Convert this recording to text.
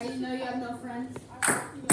You know you have no friends?